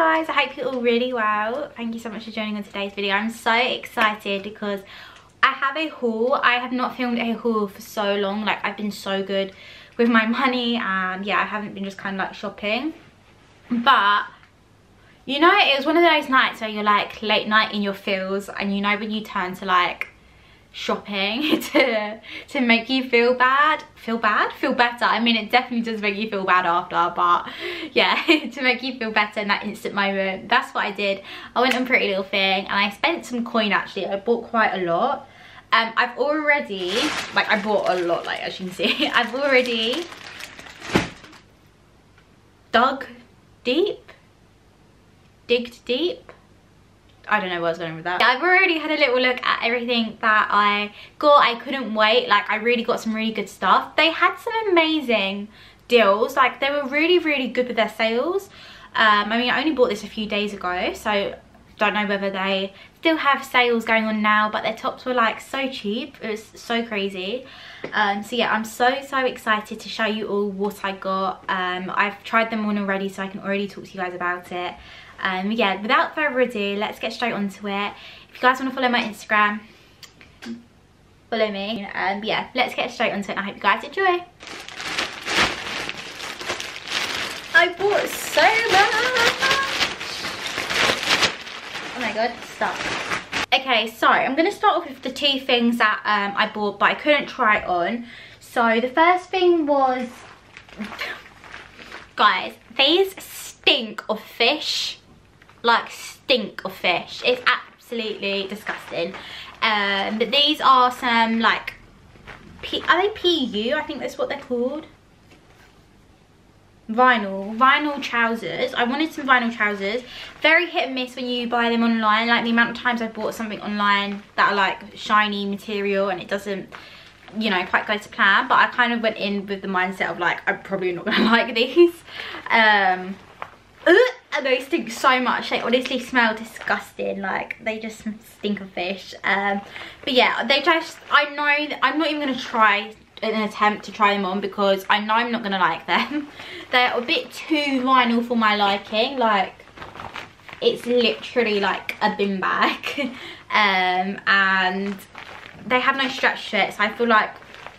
guys i hope you're all really well. Thank you so much for joining on today's video. I'm so excited because i have a haul. I have not filmed a haul for so long. Like i've been so good with my money and yeah i haven't been just kind of like shopping. But you know it was one of those nights where you're like late night in your feels and you know when you turn to like shopping to to make you feel bad. Feel bad? Feel better. I mean it definitely does make you feel bad after but yeah to make you feel better in that instant moment. That's what i did. I went on pretty little thing and i spent some coin actually. I bought quite a lot. Um i've already like i bought a lot like as you can see. I've already dug deep. Digged deep I don't know where I was going on with that. I've already had a little look at everything that I got. I couldn't wait. Like, I really got some really good stuff. They had some amazing deals. Like, they were really, really good with their sales. Um, I mean, I only bought this a few days ago, so don't know whether they still have sales going on now, but their tops were like so cheap. It was so crazy. Um, so yeah, I'm so, so excited to show you all what I got. Um, I've tried them on already, so I can already talk to you guys about it um yeah without further ado let's get straight onto it. If you guys want to follow my instagram follow me. Um yeah let's get straight onto it. I hope you guys enjoy. I bought so much. Oh my god stop. Okay so i'm gonna start off with the two things that um i bought but i couldn't try it on. So the first thing was guys these stink of fish like stink of fish. It's absolutely disgusting. Um but these are some like P are they PU i think that's what they're called. Vinyl. Vinyl trousers. I wanted some vinyl trousers. Very hit and miss when you buy them online like the amount of times i've bought something online that are like shiny material and it doesn't you know quite go to plan. But i kind of went in with the mindset of like i'm probably not gonna like these. Um they stink so much they honestly smell disgusting like they just stink of fish. Um but yeah they just i know i'm not even gonna try an attempt to try them on because i know i'm not gonna like them. They're a bit too vinyl for my liking like it's literally like a bin bag. Um and they have no stretch to it so i feel like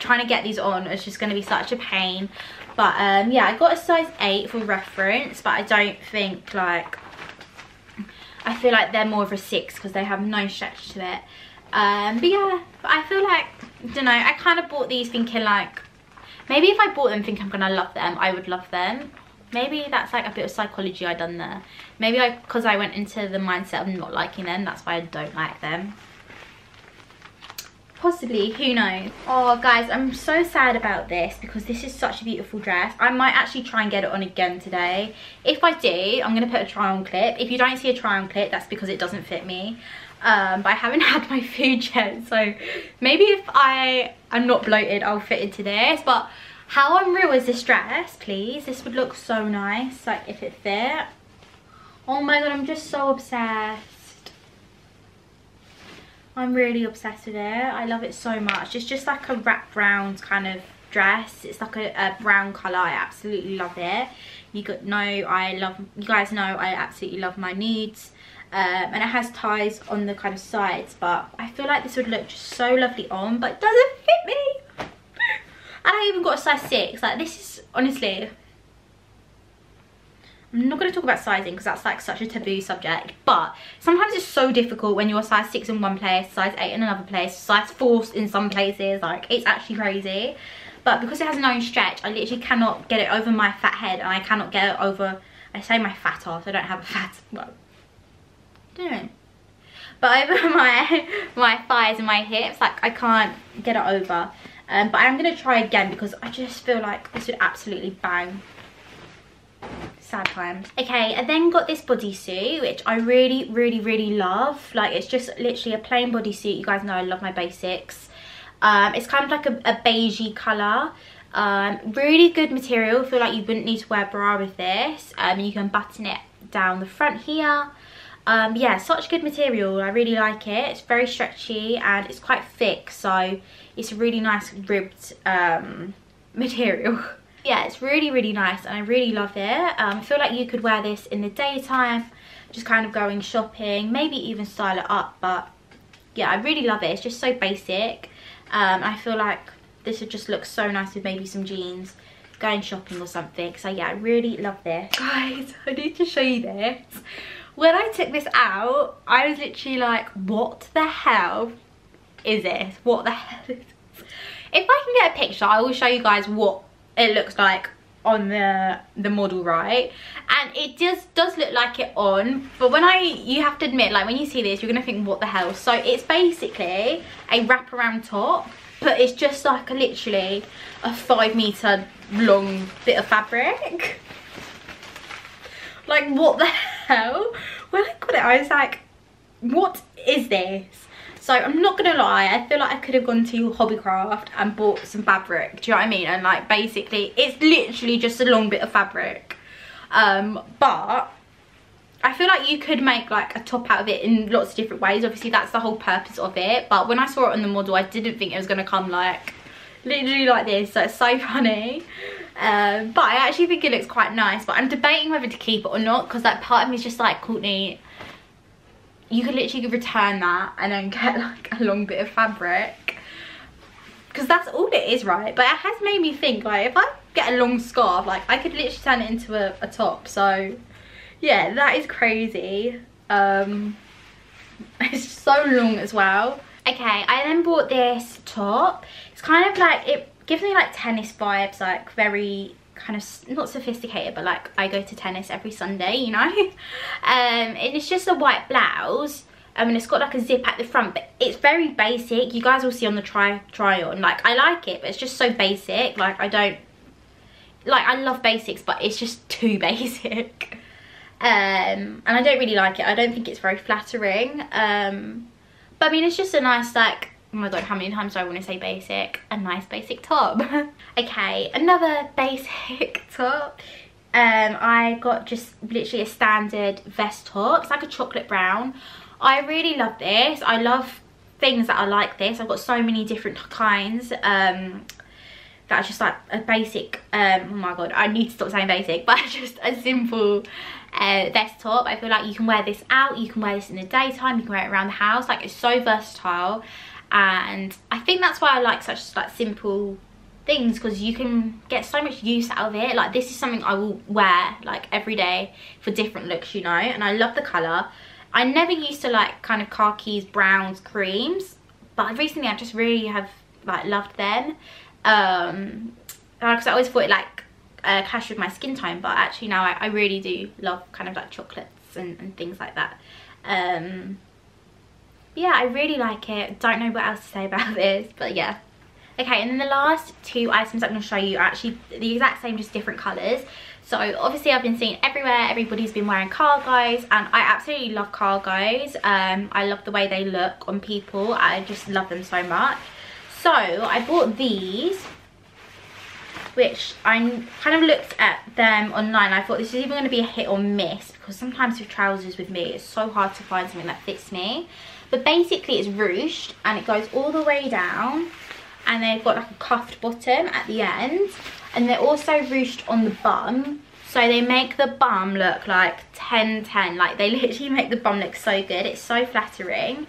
trying to get these on is just going to be such a pain but um yeah i got a size 8 for reference but i don't think like i feel like they're more of a 6 because they have no stretch to it. Um but yeah but i feel like I don't know i kind of bought these thinking like maybe if i bought them thinking i'm gonna love them i would love them. Maybe that's like a bit of psychology i done there. Maybe i because i went into the mindset of not liking them that's why i don't like them possibly who knows? Oh guys i'm so sad about this because this is such a beautiful dress. I might actually try and get it on again today. If i do i'm gonna put a try on clip. If you don't see a try on clip that's because it doesn't fit me. Um, but i haven't had my food yet so maybe if i am not bloated i'll fit into this. But how unreal is this dress please? This would look so nice like if it fit. Oh my god i'm just so obsessed I'm really obsessed with it. I love it so much. It's just like a wrap round kind of dress. It's like a, a brown colour. I absolutely love it. You got know I love you guys know I absolutely love my nudes. Um, and it has ties on the kind of sides but I feel like this would look just so lovely on but it doesn't fit me and I even got a size 6 like this is honestly I'm not going to talk about sizing because that's like such a taboo subject but sometimes it's so difficult when you're size 6 in one place, size 8 in another place, size 4 in some places like it's actually crazy. But because it has no stretch I literally cannot get it over my fat head and I cannot get it over I say my fat ass I don't have a fat well don't but over my my thighs and my hips like I can't get it over. Um, but I'm going to try again because I just feel like this would absolutely bang sad times. Okay i then got this bodysuit which i really really really love. Like it's just literally a plain bodysuit. You guys know i love my basics. Um, it's kind of like a, a beigey color um, really good material. I feel like you wouldn't need to wear bra with this. Um, you can button it down the front here. Um, yeah such good material. I really like it. It's very stretchy and it's quite thick so it's a really nice ribbed um, material yeah, it's really, really nice and I really love it. Um, I feel like you could wear this in the daytime, just kind of going shopping, maybe even style it up. But yeah, I really love it. It's just so basic. Um, I feel like this would just look so nice with maybe some jeans going shopping or something. So yeah, I really love this. Guys, I need to show you this. When I took this out, I was literally like, what the hell is this? What the hell is this? If I can get a picture, I will show you guys what it looks like on the the model right? And it just does look like it on but when i you have to admit like when you see this you're gonna think what the hell? So it's basically a wraparound top but it's just like a, literally a five meter long bit of fabric. Like what the hell? When i got it i was like what is this so I'm not gonna lie, I feel like I could have gone to Hobbycraft and bought some fabric. Do you know what I mean? And like basically, it's literally just a long bit of fabric. Um, but I feel like you could make like a top out of it in lots of different ways. Obviously, that's the whole purpose of it. But when I saw it on the model, I didn't think it was gonna come like literally like this. So it's so funny. Um, but I actually think it looks quite nice. But I'm debating whether to keep it or not because that part of me is just like, Courtney, you could literally return that and then get like a long bit of fabric. Because that's all it is right? But it has made me think like if I get a long scarf like I could literally turn it into a, a top. So yeah that is crazy. Um it's so long as well. Okay I then bought this top. It's kind of like it gives me like tennis vibes like very kind of not sophisticated but like I go to tennis every Sunday you know um and it's just a white blouse I mean, it's got like a zip at the front, but it's very basic. You guys will see on the try try on. Like, I like it, but it's just so basic. Like, I don't like. I love basics, but it's just too basic. Um, and I don't really like it. I don't think it's very flattering. Um, but I mean, it's just a nice like oh my god how many times do I want to say basic? A nice basic top. Okay another basic top. Um I got just literally a standard vest top it's like a chocolate brown. I really love this. I love things that are like this. I've got so many different kinds um that's just like a basic um oh my god I need to stop saying basic but just a simple uh, vest top. I feel like you can wear this out you can wear this in the daytime you can wear it around the house like it's so versatile and I think that's why I like such like simple things because you can get so much use out of it. Like this is something I will wear like every day for different looks you know? And I love the colour. I never used to like kind of khakis browns creams but recently I just really have like loved them. Um because I always thought it like uh, clash with my skin tone but actually now I, I really do love kind of like chocolates and, and things like that. Um yeah, I really like it. Don't know what else to say about this, but yeah. Okay, and then the last two items I'm going to show you are actually the exact same, just different colours. So obviously I've been seeing everywhere, everybody's been wearing cargos and I absolutely love cargos. Um, I love the way they look on people. I just love them so much. So I bought these which I kind of looked at them online. I thought this is even going to be a hit or miss because sometimes with trousers with me, it's so hard to find something that fits me. But basically it's ruched and it goes all the way down and they've got like a cuffed bottom at the end and they're also ruched on the bum. So they make the bum look like 10 10 like they literally make the bum look so good. It's so flattering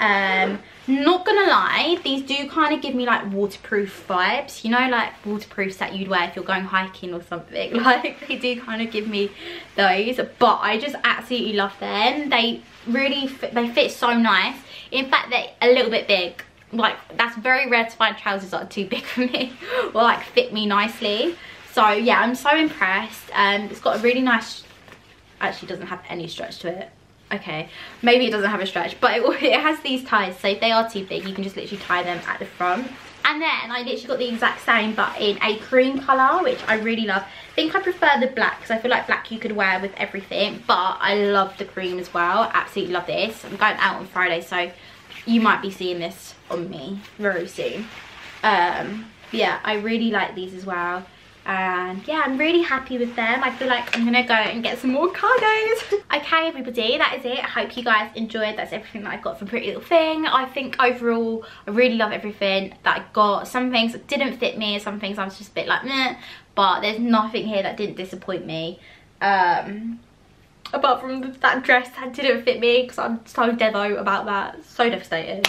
um not gonna lie these do kind of give me like waterproof vibes. You know like waterproofs that you'd wear if you're going hiking or something. Like they do kind of give me those but i just absolutely love them. They really they fit so nice. In fact they're a little bit big. Like that's very rare to find trousers that are too big for me or like fit me nicely. So yeah i'm so impressed. Um it's got a really nice actually doesn't have any stretch to it okay maybe it doesn't have a stretch but it, it has these ties so if they are too big you can just literally tie them at the front. And then I literally got the exact same but in a cream colour which I really love. I think I prefer the black because I feel like black you could wear with everything but I love the cream as well. Absolutely love this. I'm going out on Friday so you might be seeing this on me very soon. Um yeah I really like these as well and yeah i'm really happy with them. I feel like i'm gonna go and get some more cargos. Okay everybody that is it. I hope you guys enjoyed. That's everything that i got from pretty little thing. I think overall i really love everything that i got. Some things didn't fit me some things i was just a bit like Meh, but there's nothing here that didn't disappoint me. Um apart from that dress that didn't fit me because i'm so devo about that. So devastated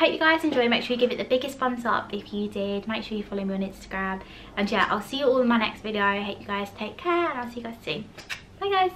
hope you guys enjoy. Make sure you give it the biggest thumbs up if you did. Make sure you follow me on Instagram. And yeah, I'll see you all in my next video. I hope you guys take care and I'll see you guys soon. Bye guys.